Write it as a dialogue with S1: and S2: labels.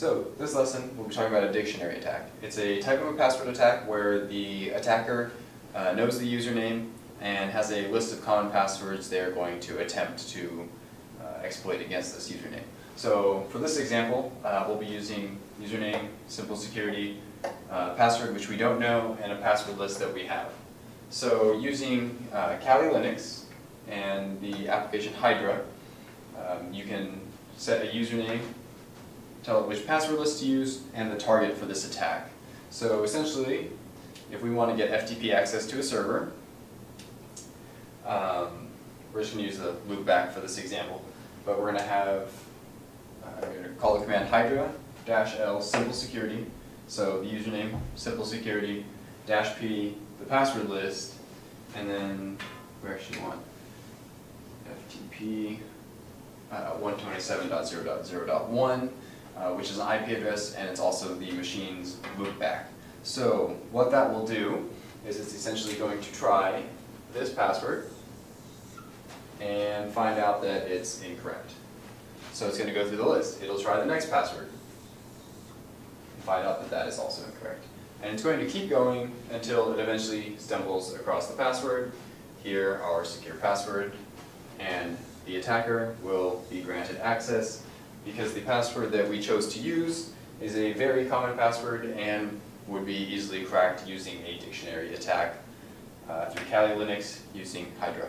S1: So, this lesson we'll be talking about a dictionary attack. It's a type of a password attack where the attacker uh, knows the username and has a list of common passwords they're going to attempt to uh, exploit against this username. So, for this example, uh, we'll be using username, simple security, uh, password which we don't know, and a password list that we have. So, using uh, Kali Linux and the application Hydra, um, you can set a username tell it which password list to use, and the target for this attack. So essentially, if we want to get FTP access to a server, um, we're just going to use the loopback for this example, but we're going to have, uh, going to call the command hydra dash l simple security, so the username simple security dash p the password list, and then we actually want FTP uh, 127.0.0.1 uh, which is an IP address, and it's also the machine's loopback. So what that will do is it's essentially going to try this password and find out that it's incorrect. So it's going to go through the list. It'll try the next password and find out that that is also incorrect. And it's going to keep going until it eventually stumbles across the password. Here, our secure password, and the attacker will be granted access because the password that we chose to use is a very common password and would be easily cracked using a dictionary attack uh, through Kali Linux using Hydra.